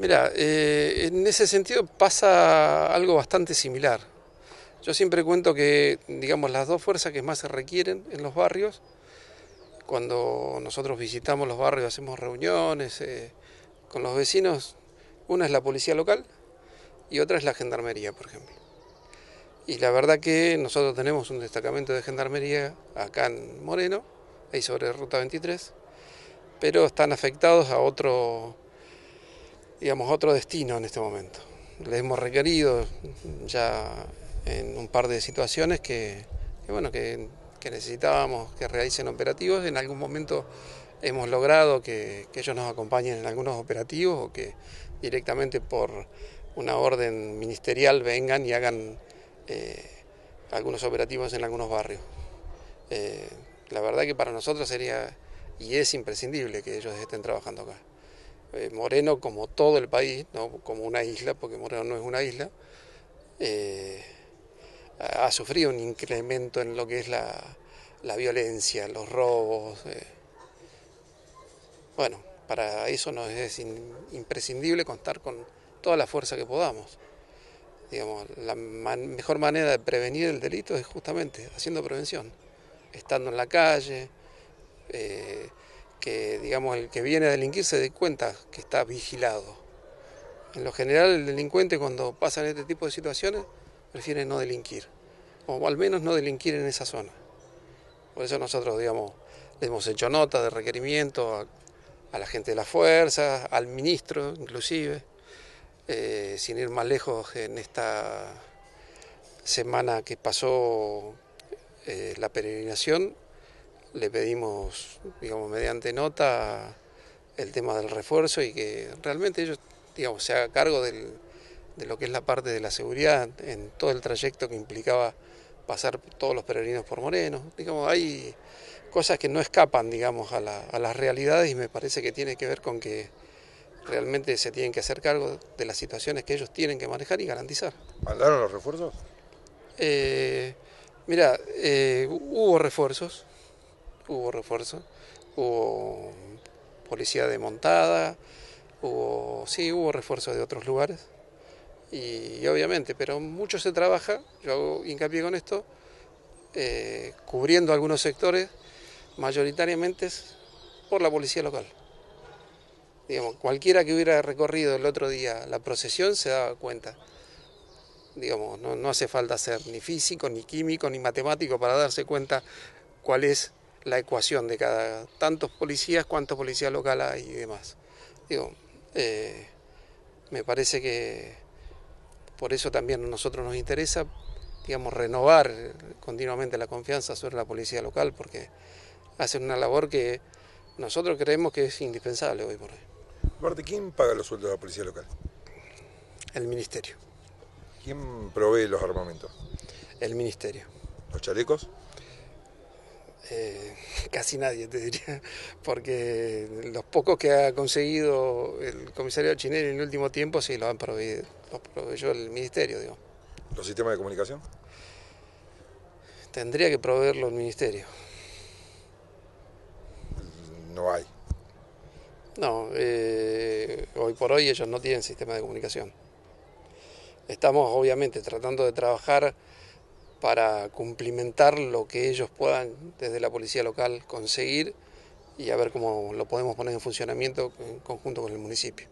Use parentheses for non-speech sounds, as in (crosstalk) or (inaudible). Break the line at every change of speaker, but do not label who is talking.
Mira, eh, en ese sentido pasa algo bastante similar. Yo siempre cuento que, digamos, las dos fuerzas que más se requieren en los barrios, cuando nosotros visitamos los barrios, hacemos reuniones eh, con los vecinos, una es la policía local y otra es la gendarmería, por ejemplo. Y la verdad que nosotros tenemos un destacamento de gendarmería acá en Moreno, ahí sobre Ruta 23, pero están afectados a otro digamos, otro destino en este momento. Le hemos requerido ya en un par de situaciones que, bueno, que, necesitábamos que realicen operativos. En algún momento hemos logrado que, ellos nos acompañen en algunos operativos o que directamente por una orden ministerial vengan y hagan eh, algunos operativos en algunos barrios. Eh, la verdad que para nosotros sería y es imprescindible que ellos estén trabajando acá. Eh, Moreno, como todo el país, ¿no? como una isla, porque Moreno no es una isla, eh, ha sufrido un incremento en lo que es la, violencia, los robos. Eh. Bueno, para eso nos es imprescindible contar con toda la fuerza que podamos. Digamos, la mejor manera de prevenir el delito es justamente haciendo prevención, estando en la calle, que digamos el que viene a delinquir se dé cuenta que está vigilado. En lo general el delincuente cuando pasan este tipo de situaciones prefiere no delinquir, o al menos no delinquir en esa zona. Por eso nosotros, digamos, le hemos hecho nota de requerimiento a, la gente de las fuerzas, al ministro inclusive, eh, sin ir más lejos en esta semana que pasó eh, la peregrinación, le pedimos, digamos, mediante nota el tema del refuerzo y que realmente ellos, digamos, se haga cargo de lo que es la parte de la seguridad en todo el trayecto que implicaba pasar todos los peregrinos por Moreno. Digamos, hay cosas que no escapan, digamos, a, a las realidades y me parece que tiene que ver con que realmente se tienen que hacer cargo de las situaciones que ellos tienen que manejar y garantizar.
¿Mandaron los refuerzos?
Eh, mira, eh, hubo refuerzos, hubo refuerzo, hubo policía de montada, hubo, sí, hubo refuerzo de otros lugares. Y, obviamente, pero mucho se trabaja, yo hago hincapié con esto, eh, cubriendo algunos sectores, mayoritariamente por la policía local. Digamos, cualquiera que hubiera recorrido el otro día la procesión se daba cuenta. Digamos, no, no hace falta ser ni físico, ni químico, ni matemático para darse cuenta cuál es la ecuación de cada tantos policías, cuántos policías locales hay y demás. Digo, eh, me parece que por eso también a nosotros nos interesa, digamos, renovar continuamente la confianza sobre la policía local, porque hacen una labor que nosotros creemos que es indispensable hoy por hoy.
¿quién paga los sueldos de la policía local?
El ministerio.
¿Quién provee los armamentos?
El ministerio.
¿Los chalecos?
Eh, (laughs) casi nadie, te diría, porque los pocos que ha conseguido el comisario Chinero en el último tiempo sí lo han proveído, los proveyó el ministerio, digo.
¿Los sistemas de comunicación?
Tendría que proveerlo el ministerio.
No hay.
No, eh, hoy por hoy ellos no tienen sistema de comunicación. Estamos obviamente tratando de trabajar para cumplimentar lo que ellos puedan desde la policía local conseguir y a ver cómo lo podemos poner en funcionamiento en conjunto con el municipio.